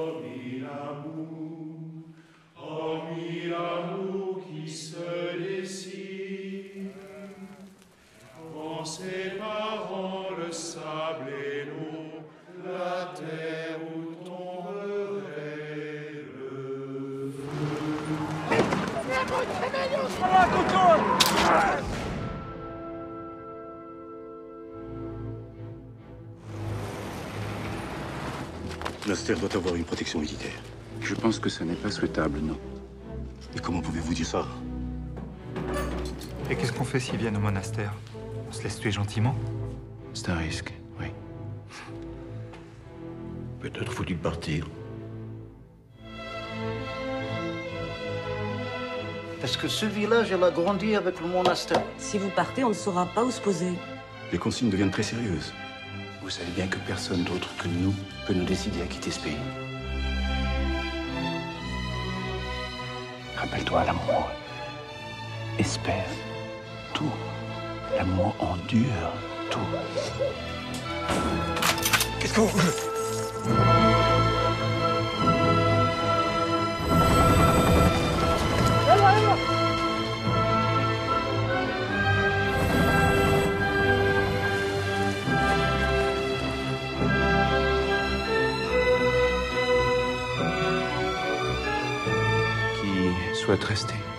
Ô mon amour, ô mon amour qui se dessine, dans ses le sable et l'eau, la terre où ton rêve. L'eau, la terre où tomberait le Naster doit avoir une protection militaire. Je pense que ce n'est pas souhaitable, non. Mais comment pouvez-vous dire ça? Et qu'est-ce qu'on fait s'ils viennent au monastère? On se laisse tuer gentiment? C'est un risque, oui. Peut-être faut-il partir. Parce que ce village, elle a grandi avec le monastère? Si vous partez, on ne saura pas où se poser. Les consignes deviennent très sérieuses. Vous savez bien que personne d'autre que nous peut nous décider à quitter ce pays. Rappelle-toi, l'amour espère tout. L'amour endure tout. Qu'est-ce qu'on veut Qui souhaite rester